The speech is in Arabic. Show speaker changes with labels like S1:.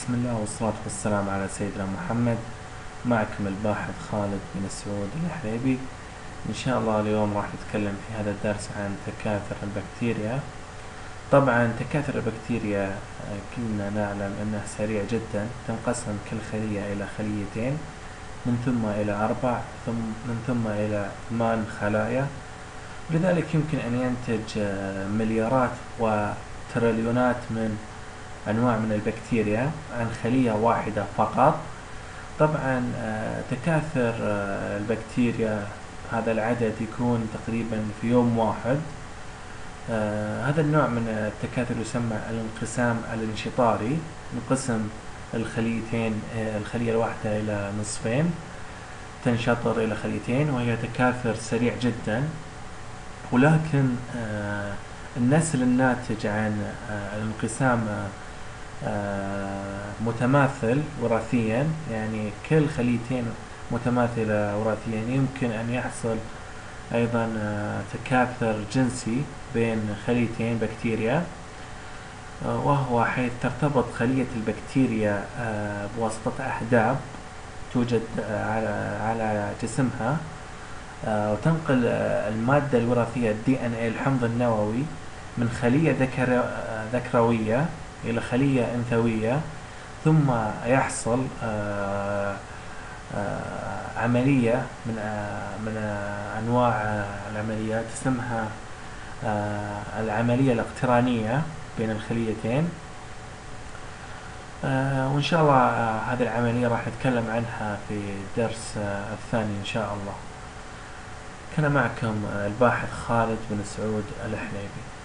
S1: بسم الله والصلاة والسلام على سيدنا محمد. معكم الباحث خالد بن سعود الحليبي إن شاء الله اليوم راح نتكلم في هذا الدرس عن تكاثر البكتيريا. طبعا تكاثر البكتيريا آه، كلنا نعلم أنه سريع جدا تنقسم كل خلية إلى خليتين من ثم إلى أربع ثم من ثم إلى ثمان خلايا. لذلك يمكن أن ينتج آه، مليارات وتريليونات من أنواع من البكتيريا عن خلية واحدة فقط. طبعا آه، تكاثر آه، البكتيريا هذا العدد يكون تقريبا في يوم واحد. آه، هذا النوع من التكاثر يسمى الانقسام الانشطاري نقسم الخليتين الخلية الواحدة إلى نصفين تنشطر إلى خليتين وهي تكاثر سريع جدا. ولكن النسل الناتج عن الانقسام متماثل وراثيا. يعني كل خليتين متماثلة وراثيا. يمكن أن يحصل أيضا آه، تكاثر جنسي بين خليتين بكتيريا آه، وهو حيث ترتبط خلية البكتيريا بواسطة أحداب توجد على على جسمها وتنقل المادة الوراثية الدي إن اي الحمض النووي من خلية ذكر ذكروية إلى خلية أنثوية ثم يحصل آه، آه، عملية من آه، من أنواع العمليات اسمها العملية الإقترانية بين الخليتين. وإن شاء الله هذه العملية راح نتكلم عنها في الدرس الثاني إن شاء الله. كان معكم الباحث خالد بن سعود الحليبي.